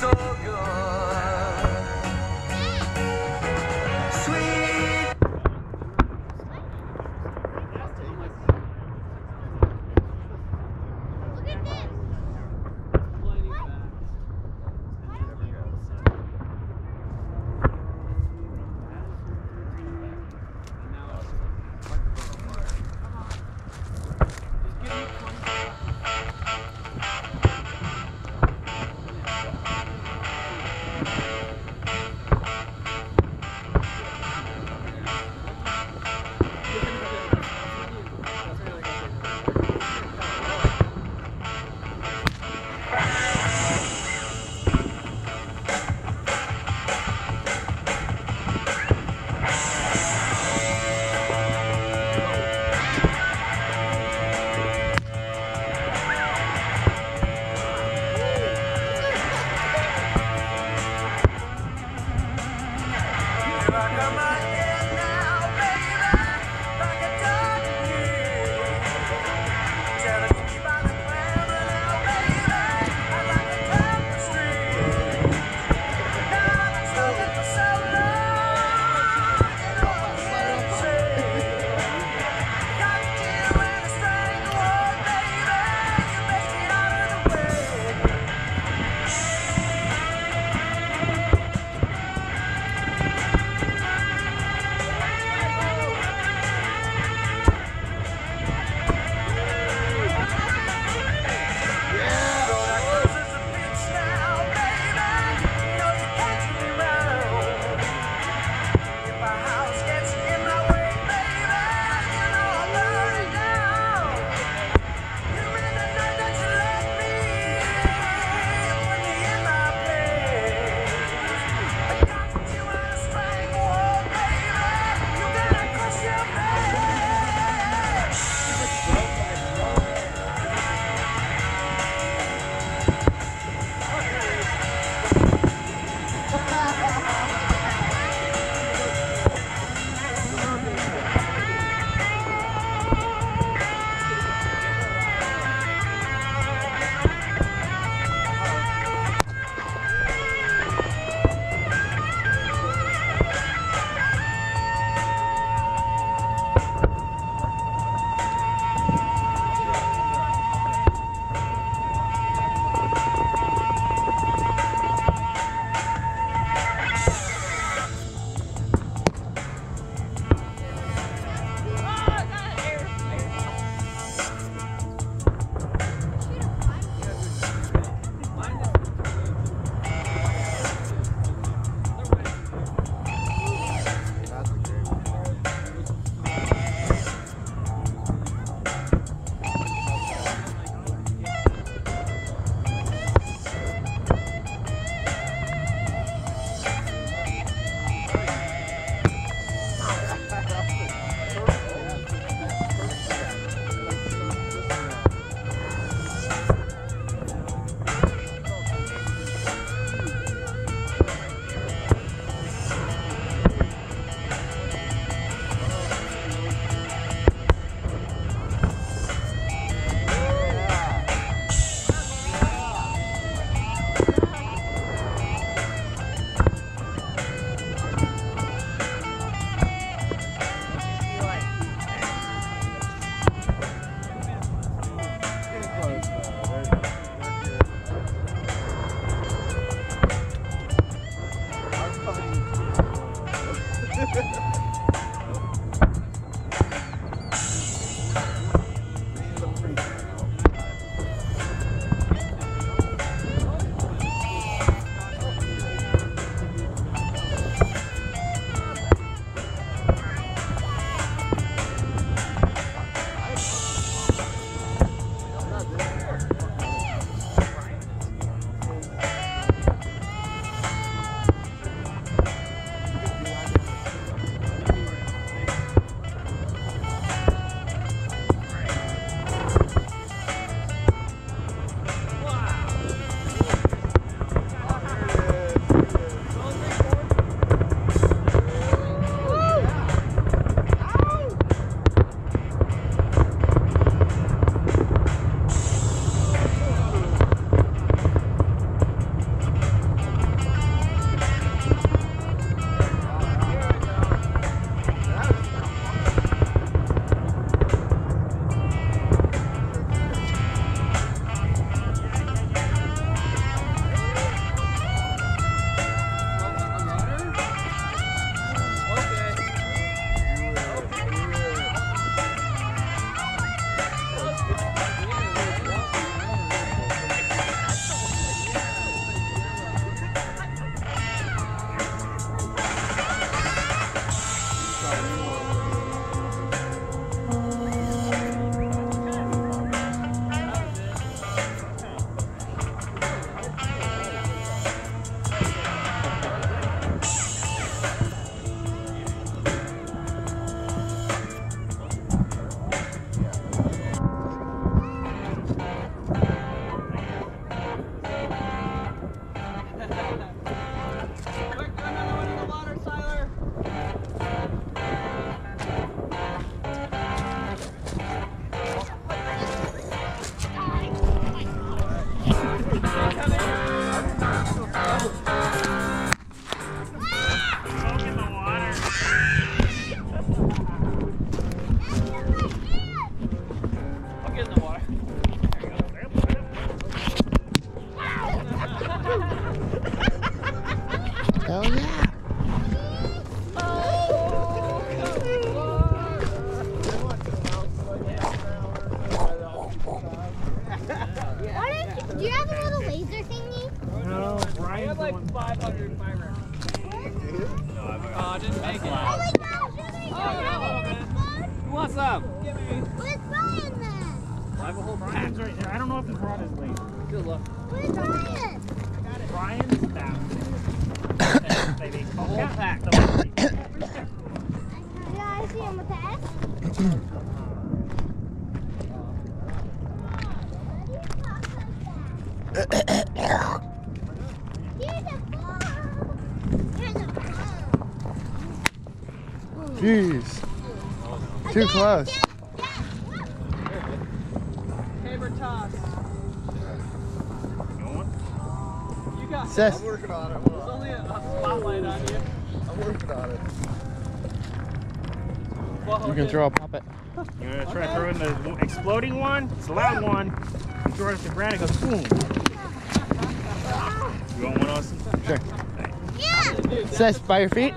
so good. Hell yeah. Why don't you, have a little laser thingy? No, Brian's like 500 fiber. Oh, I didn't make it. Oh my gosh, are they Oh, no, Who wants some? Give me. Where's Brian then? I have a whole Brian's right there. I don't know if he brought his laser. Good luck. Where's Brian? Brian's back. Baby. A whole pack. Yeah, I see him with the X. A ball. Here's a ball. Jeez. Too close. Hammer toss. You got Sis. I'm working on it. There's only a, a spotlight on you. I'm working on it. You can throw a puppet. You want to try throwing the exploding one? It's a loud one. You throw it at the ground, it goes boom. You want one, Auston? Sure. Yeah. Sis, by your feet?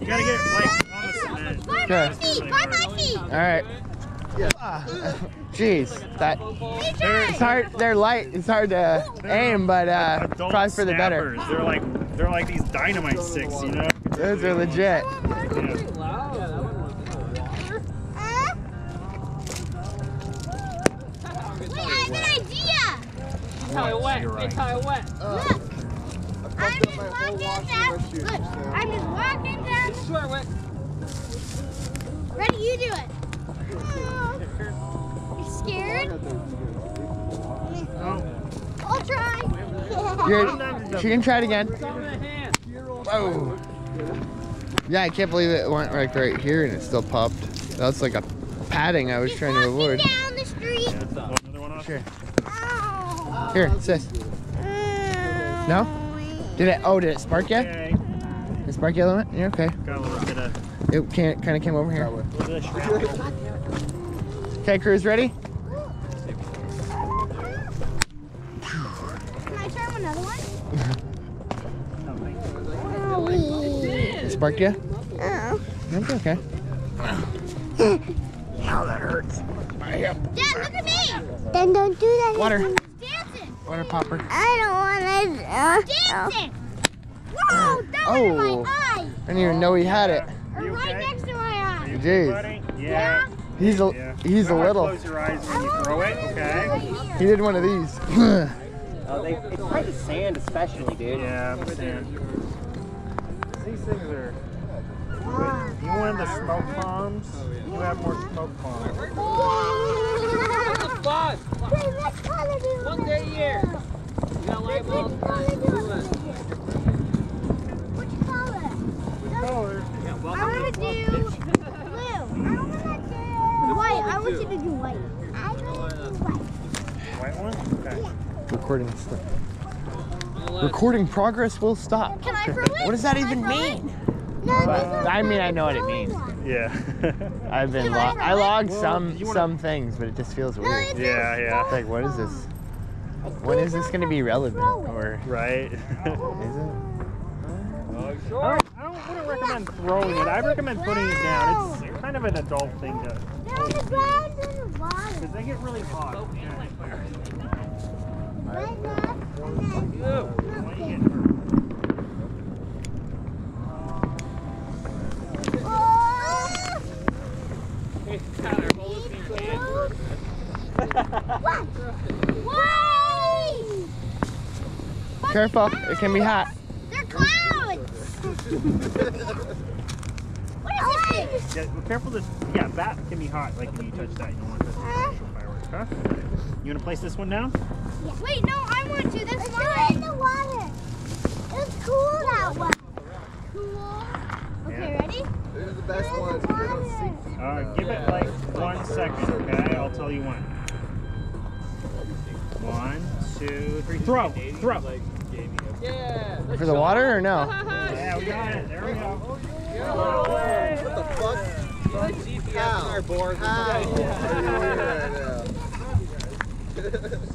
You gotta get it like on the cement. By Okay. my feet. By my feet. All right. Jeez, that it's hard. They're light. It's hard to aim, but uh, probably for the better. snappers. They're like they're like these dynamite sticks, you know? Those are legit. Yeah. Loud. Yeah, that one Huh? Wait, I have an idea. It's how it wet. Right. It's how it wet. Look. I I'm just up my whole walking down. Look, I'm just walking down. Swear wet. Ready? You do it. You're, she can try it again. Thumb in the hand. Whoa. Yeah, I can't believe it went like right here and it still popped. That's like a padding I was trying to avoid. down the street. want another one, Auston? Sure. Ow. Here, sis. No? Did it? Oh, did it spark yet? Okay. Did it spark yellow? Yeah, okay. Got a little bit of, It can't kind of came over here. a little bit of shrapnel. Okay, crew's ready? Another one? It sparked you? Oh. That's okay. Ow, that hurts. My hip. Dad, look at me. Then don't do that. Water. Dancing. Water popper. I don't want to. Uh, dancing. Uh. Whoa, that was in Oh. my eye. I didn't even know he had it. Or right okay? next to my eye. You Jeez. good, buddy? Yeah. He's a Yeah. he's a little. Close your eyes when you throw it, okay? He did one of these. Oh, they, it's probably the sand especially, dude. Yeah, I understand. These things are. Wait, you want the smoke bombs? You have more smoke bombs. It's fun. Wait, what color do you One want? day a year. You got light bulbs. Which color do you want? Which color? Yeah, I want to do blue. I want to do white. I want you to do white. I want to do white. White one? Okay. Recording stuff. Recording progress will stop. Can I throw it? What does that Can even throw mean? No, But, I mean, I know what it means. one. Yeah. I've been Can lo- I I logged Well, some wanna- some things, but it just feels No, weird. it's Yeah, yeah. It's like, what is this? It's When blue is this going to be relevant? Or right. is it? I don't, I don't wouldn't recommend throwing it. I recommend putting it down. It's kind of an adult thing to. They're on the ground in the water. Because they get really hot. Careful, it can be hot. They're clouds. what is this? Yeah, be careful to. Yeah, that can be hot. Like when you touch that, you don't want to touch the fireworks. Huh? You want to place this one down? Wait, no, I want to. This is mine. in the water. It's cool that way. Cool. Okay, Yeah. ready? These are the best ones. They're about six. Uh, give it like one second, okay? I'll tell you when. One, two, three. Throw! Throw! Yeah. For the water or no? Yeah, we got it. There we go. What the fuck? GPS our board. How?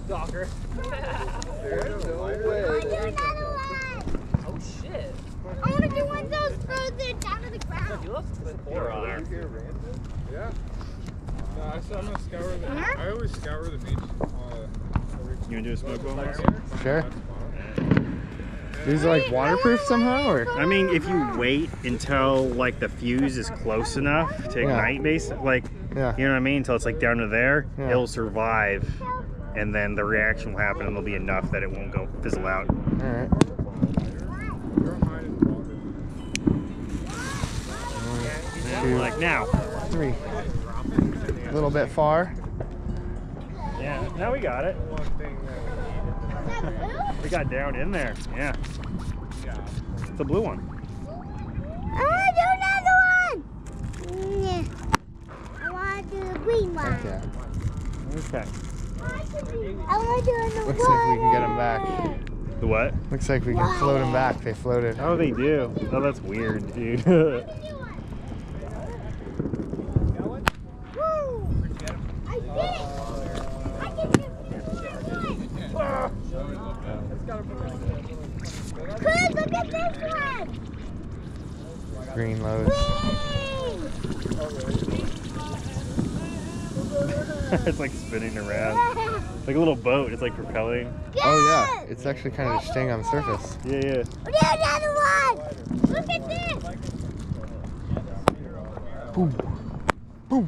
Stalker. There's no way. I do another one. Oh shit. I want to do one of those frozen down to the ground. You love the horror. You hear random? Yeah. No, I said I'm gonna scour the. Huh? I always scour the beach. Uh, you gonna do a smoke bomb? Sure. These are like waterproof somehow, or? I mean, if you wait until like the fuse is close enough to ignite, yeah. base, like, yeah. you know what I mean? Until it's like down to there, yeah. it'll survive and then the reaction will happen, and it'll be enough that it won't go fizzle out. All right. Two. Like now. Three. A little bit far. Yeah. Now we got it. We got down in there. Yeah. It's the blue one. Oh, I want to do another one. Yeah. I want to do the green one. Heck yeah. Okay. I want to do another Looks like we can get them back. The what? Looks like we can float them back. They floated. Oh, they do. Oh, that's weird, dude. Woo! I did it! I can do Chris, look at this one! Green loads. Green! it's like spinning around. Like a little boat. It's like propelling. Oh yeah, it's actually kind of staying on the surface. Yeah, yeah. We did another one! Look at this! Boom. Boom.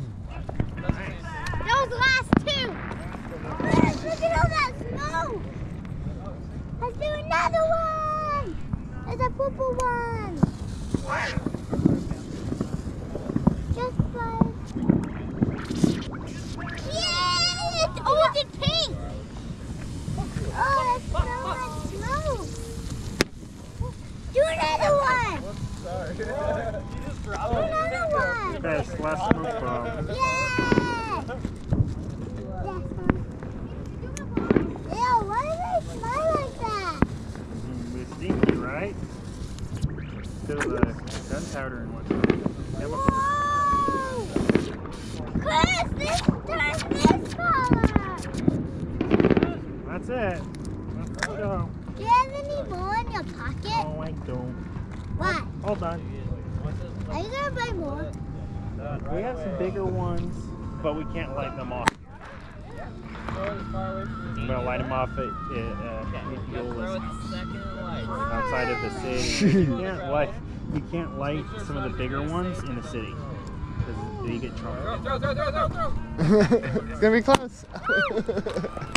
Those last two! Chris, look at all that snow! Let's do another one! There's a purple one! Just like... Yay! It's orange and pink! Oh, that's so much snow! Do another one! Do another one! Okay, last smoke bomb. Yeah! Ew, why do they smell like that? It's stinky, right? Because of the gunpowder and whatnot. Chemical. Chris, this turns this color. That's it. Let's go. Do you have any more in your pocket? Oh, I don't. What? Hold on. Are you gonna buy more? We have some bigger ones, but we can't light them off. I'm gonna light them off at, at uh, Indiola's outside of the city. You can't light. You can't light some of the bigger ones in the city because they get trouble. it's gonna be close.